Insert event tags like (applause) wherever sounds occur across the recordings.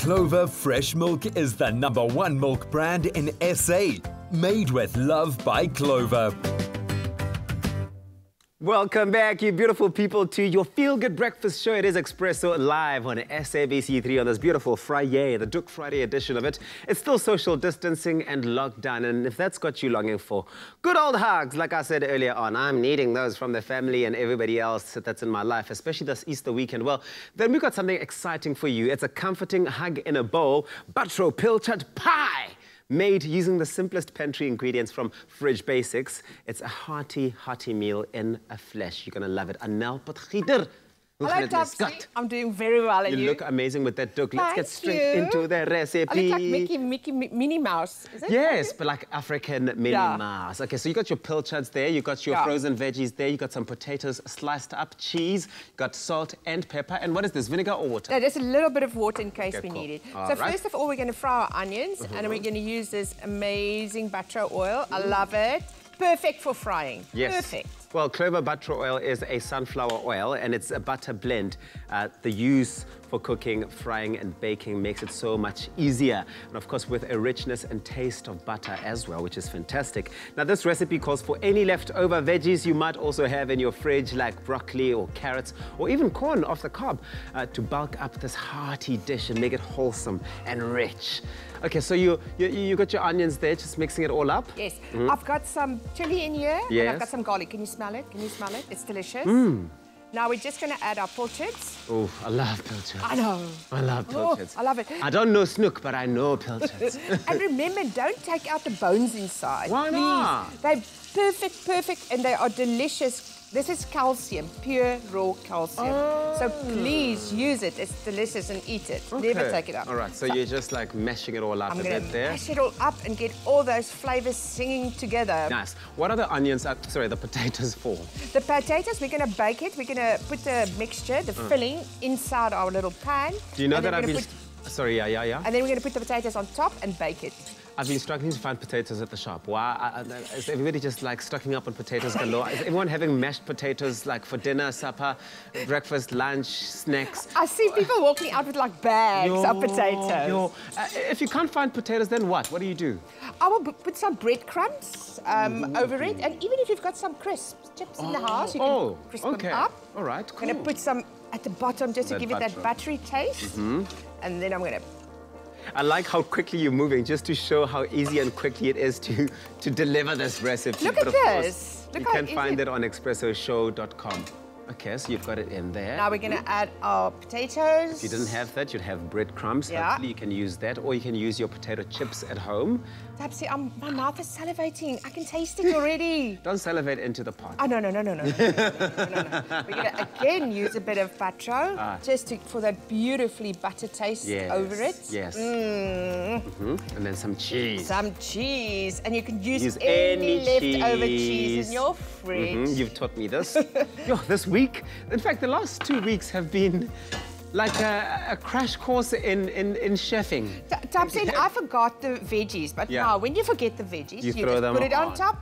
Clover Fresh Milk is the number one milk brand in SA. Made with love by Clover. Welcome back, you beautiful people, to your Feel Good Breakfast show. It is Expresso live on SABC3 on this beautiful Friday, the Doek Friday edition of it. It's still social distancing and lockdown, and if that's got you longing for good old hugs, like I said earlier on, I'm needing those from the family and everybody else that's in my life, especially this Easter weekend. Well, then we've got something exciting for you. It's a comforting hug in a bowl, Butro Pilchard Pie made using the simplest pantry ingredients from Fridge Basics. It's a hearty, hearty meal in a flesh. You're going to love it. Anel Hello, Topsy. I'm doing very well, you, you? look amazing with that doek. Let's Thank get straight you. into the recipe. I look like Mickey, Mickey, Mi- Minnie Mouse. Yes, but like African Minnie Yeah. Mouse. Okay, so you got your pilchards there, you got your Yeah. frozen veggies there, you got some potatoes sliced up, cheese, got salt and pepper. And what is this, vinegar or water? No, just a little bit of water in case Okay, we cool. need it. All so right. First of all, we're going to fry our onions, and mm-hmm. we're going to use this amazing butter oil. I love it. Perfect for frying. Yes. Perfect. Well, Clover Butro Oil is a sunflower oil and it's a butter blend. Uh, the use for cooking, frying and baking makes it so much easier. And of course, with a richness and taste of butter as well, which is fantastic. Now, this recipe calls for any leftover veggies you might also have in your fridge, like broccoli or carrots, or even corn off the cob, uh, to bulk up this hearty dish and make it wholesome and rich. Okay, so you, you, you got your onions there, just mixing it all up. Yes. I've got some chili in here, and. Yes. Mm. I've got some garlic. Can you smell it? Can you smell it? It's delicious. Now we're just going to add our pilchards. Oh, I love pilchards. I know. I love Oh, pilchards. I love it. I don't know snoek, but I know pilchards. (laughs) and remember, don't take out the bones inside. Why please. not? They're perfect, perfect, and they are delicious. This is calcium, pure raw calcium. So please use it. It's delicious and eat it. Never take it out. All right, so you're just like mashing it all up I'm a bit there. mash it all up and get all those flavors singing together. Nice. What are the onions, uh, sorry, the potatoes for? The potatoes, we're going to bake it. We're going to put the mixture, the filling, inside our little pan. Mm. Do you know that I've been... Sorry, yeah, yeah, yeah. And then we're going to put the potatoes on top and bake it. I've been struggling to find potatoes at the shop. Why? I, I, is everybody just like stocking up on potatoes galore? is everyone having mashed potatoes like for dinner, supper, breakfast, lunch, snacks? I see people walking out with like bags of potatoes. yo. Uh, if you can't find potatoes, then what? What do you do? I will put some breadcrumbs um, over it, and even if you've got some crisps, chips in the house, you can oh, crisp okay. them up. All right, cool. I'm gonna put some at the bottom just to That give it that butter. buttery taste, and then I'm gonna. I like how quickly you're moving, just to show how easy and quickly it is to, to deliver this recipe. Look at this. Look you can find it- it on expressoshow.com. Okay, so you've got it in there. Now we're gonna add our potatoes. If you didn't have that, you'd have breadcrumbs. Yeah. Hopefully you can use that, or you can use your potato chips at home. Tapsi, um, my mouth is salivating. I can taste it already. Don't salivate into the pot. Oh, no, no, no, no, no. no, no, no, no. We're going to again use a bit of butter just to, for that beautifully butter taste Ah. Yes. over it. Yes. Mm. Mhm. And then some cheese. Some cheese. And you can use, Use any, any leftover cheese. cheese. in your fridge. Mhm, You've taught me this. Yo, this week, in fact, the last two weeks have been like a, a crash course in, in, in chefing. Ta- Tapsin, I forgot the veggies, but Yeah. now when you forget the veggies, You you, throw just them put it on, on. top.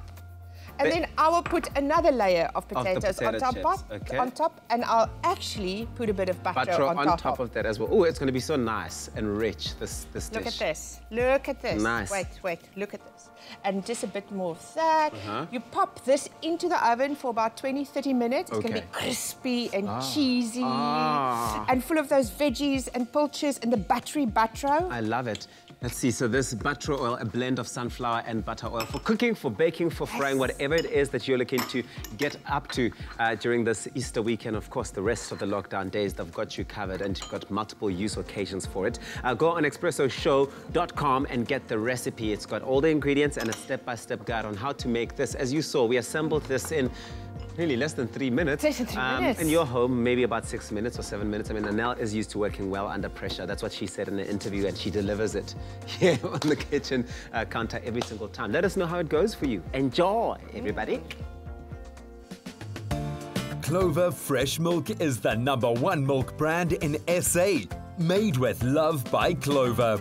And then I will put another layer of potatoes on potato top, chips, pop- okay. on top, and I'll actually put a bit of butter, Butter on, top, of that as well. Oh, it's going to be so nice and rich, this, this Look dish. at this. Look at this. Nice. Wait, wait. Look at this. And just a bit more of that. Uh-huh. You pop this into the oven for about 20, 30 minutes. It's going to be crispy and cheesy Ah. and full of those veggies and pilchards and the buttery butter. I love it. Let's see, so this butter oil, a blend of sunflower and butter oil for cooking, for baking, for frying, Yes. whatever it is that you're looking to get up to uh, during this Easter weekend. Of course, the rest of the lockdown days, they've got you covered and you've got multiple use occasions for it. Uh, go on expressoshow.com and get the recipe. It's got all the ingredients and a step-by-step guide on how to make this. As you saw, we assembled this in really less than three minutes. Um, Less than three minutes. In your home, maybe about six minutes or seven minutes. I mean, Anel is used to working well under pressure. That's what she said in the interview, and she delivers it (laughs) here on the kitchen uh, counter every single time. Let us know how it goes for you. Enjoy, everybody. Clover Fresh Milk is the number one milk brand in SA. Made with love by Clover.